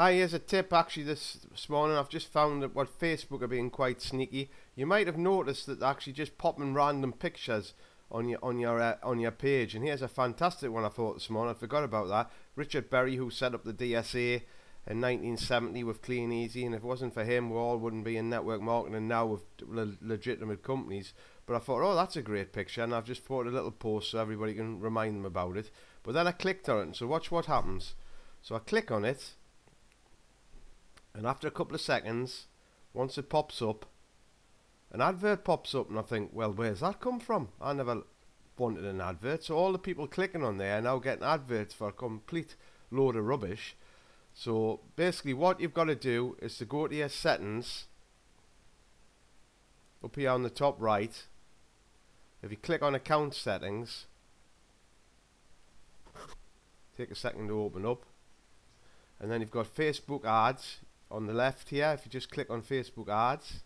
Hi, here's a tip actually this, this morning. I've just found that what Facebook are being quite sneaky. You might have noticed that they're actually just popping random pictures on your on your uh, on your page. And here's a fantastic one I thought this morning. I forgot about that. Richard Berry, who set up the DSA in 1970 with Kleeneze, and if it wasn't for him, we all wouldn't be in network marketing now with le legitimate companies. But I thought, oh, that's a great picture, and I've just put a little post so everybody can remind them about it. But then I clicked on it, so watch what happens. So I click on it and after a couple of seconds, once it pops up, an advert pops up, and I think, well, where's that come from? I never wanted an advert. So all the people clicking on there are now getting adverts for a complete load of rubbish. So basically, what you've got to do is to go to your settings up here on the top right. If you click on account settings, take a second to open up, and then you've got Facebook ads on the left here if you just click on Facebook ads.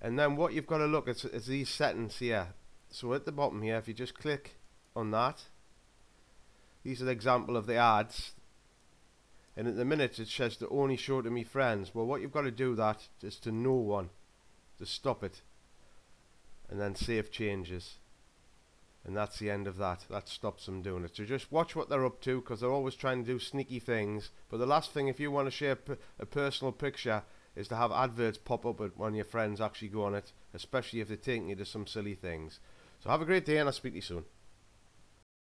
And then what you've got to look at is these settings here. So at the bottom here if you just click on that these are the example of the ads. And at the minute it says to only show to me friends. Well what you've got to do that is to no one to stop it and then save changes and that's the end of that. That stops them doing it. So just watch what they're up to because they're always trying to do sneaky things. But the last thing, if you want to share a personal picture, is to have adverts pop up when your friends actually go on it, especially if they're taking you to some silly things. So have a great day and I'll speak to you soon.